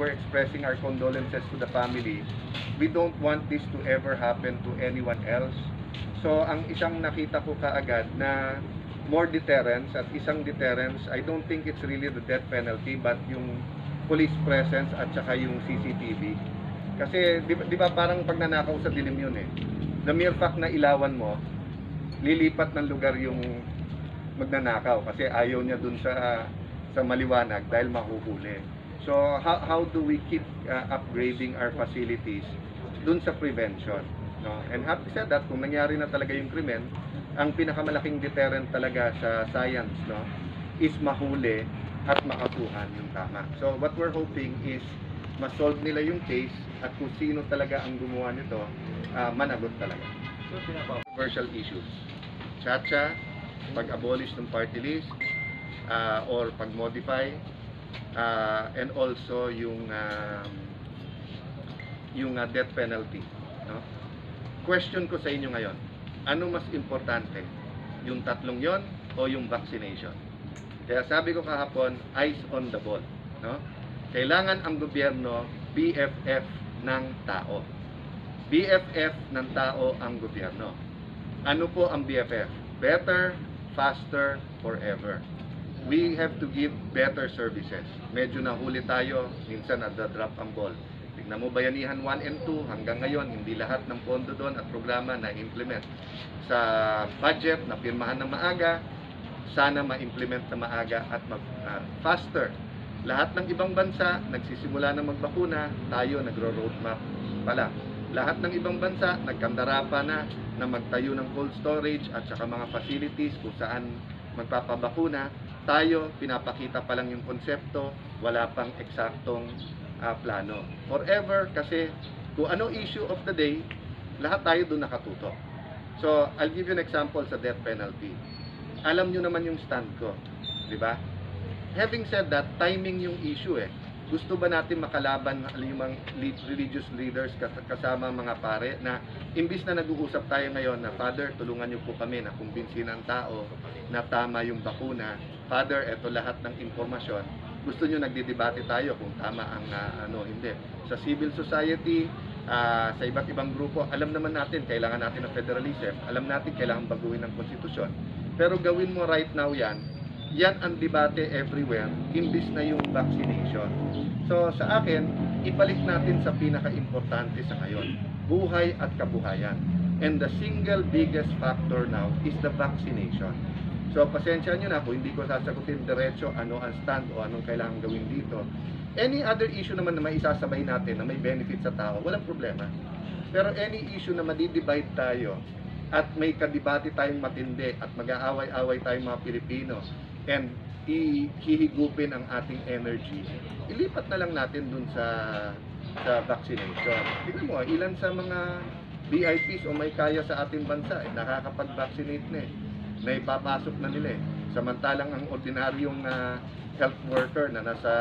we're expressing our condolences to the family. We don't want this to ever happen to anyone else. So, ang isang nakita ko kaagad na more deterrence at isang deterrence, I don't think it's really the death penalty but yung police presence at saka yung CCTV. Kasi di, ba- di ba parang pag nanakaw sa dilim yun eh. The mere fact na ilawan mo, lilipat ng lugar yung magnanakaw kasi ayaw niya dun sa sa maliwanag dahil mahuhuli. So how, how do we keep uh, upgrading our facilities dun sa prevention? No? And happy said that kung nangyari na talaga yung krimen, ang pinakamalaking deterrent talaga sa science no is mahuli at makakuhan yung tama. So what we're hoping is ma-solve nila yung case at kung sino talaga ang gumawa nito, uh, managot talaga. Controversial issues. Chacha, pag-abolish ng party list, uh, or pag-modify, uh, and also yung um, yung uh, death penalty. No? Question ko sa inyo ngayon, ano mas importante? Yung tatlong yon o yung vaccination? Kaya sabi ko kahapon, eyes on the ball. No? Kailangan ang gobyerno BFF ng tao. BFF ng tao ang gobyerno. Ano po ang BFF? Better, faster, forever. We have to give better services. Medyo nahuli tayo, minsan nagda-drop ang ball. Tignan mo Bayanihan 1 and 2, hanggang ngayon, hindi lahat ng pondo doon at programa na implement. Sa budget na pirmahan ng maaga, sana ma-implement na maaga at mag, ah, faster. Lahat ng ibang bansa, nagsisimula na magbakuna, tayo nagro-roadmap pa lang. Lahat ng ibang bansa, nagkandara pa na na magtayo ng cold storage at saka mga facilities kung saan magpapabakuna. Tayo, pinapakita pa lang yung konsepto, wala pang eksaktong ah, plano. Forever, kasi kung ano issue of the day, lahat tayo doon nakatutok. So, I'll give you an example sa death penalty. Alam nyo naman yung stand ko, di ba? Having said that, timing yung issue eh. Gusto ba natin makalaban yung mga lead- religious leaders kas- kasama mga pare na imbis na nag-uusap tayo ngayon na Father, tulungan niyo po kami na kumbinsin ang tao na tama yung bakuna. Father, eto lahat ng impormasyon. Gusto niyo nagdidebate tayo kung tama ang ah, ano, hindi. Sa civil society, ah, sa iba't ibang grupo, alam naman natin kailangan natin ng federalism. Alam natin kailangan baguhin ng konstitusyon. Pero gawin mo right now yan, yan ang debate everywhere, imbis na yung vaccination. So sa akin, ibalik natin sa pinaka-importante sa ngayon, buhay at kabuhayan. And the single biggest factor now is the vaccination. So pasensya nyo na kung hindi ko sasagutin diretso ano ang stand o anong kailangan gawin dito. Any other issue naman na maisasabay natin na may benefit sa tao, walang problema. Pero any issue na madidivide tayo at may kadibati tayong matindi at mag-aaway-away tayong mga Pilipino and ihihigupin ang ating energy, ilipat na lang natin dun sa sa vaccination. Tingnan mo, ilan sa mga VIPs o may kaya sa ating bansa eh, nakakapag-vaccinate na eh. Naipapasok na nila eh. Samantalang ang ordinaryong ah, health worker na nasa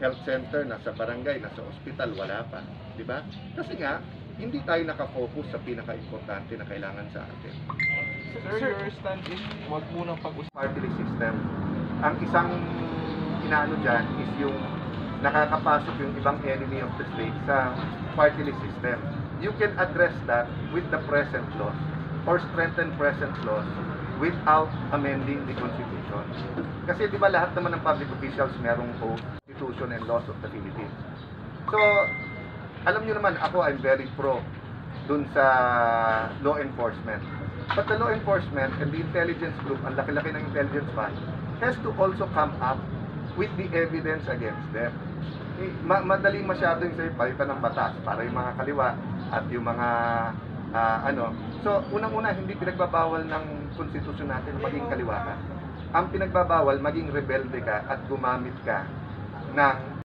health center, nasa barangay, nasa ospital, wala pa. Di ba? Kasi nga, hindi tayo nakafocus sa pinaka-importante na kailangan sa atin. Sir, your stand is wag munang pag-usapan. Party system. Ang isang inaano dyan is yung nakakapasok yung ibang enemy of the state sa party list system. You can address that with the present laws or strengthen present laws without amending the Constitution. Kasi di ba lahat naman ng public officials merong oath, Constitution and laws of the Philippines. So, alam nyo naman, ako I'm very pro dun sa law enforcement. But the law enforcement and the intelligence group, ang laki-laki ng intelligence fund, has to also come up with the evidence against them. Eh, Ma- madali masyado yung sa'yo, palitan ng batas para yung mga kaliwa at yung mga ah, ano. So, unang-una, hindi pinagbabawal ng konstitusyon natin na maging kaliwa ka. Ang pinagbabawal, maging rebelde ka at gumamit ka ng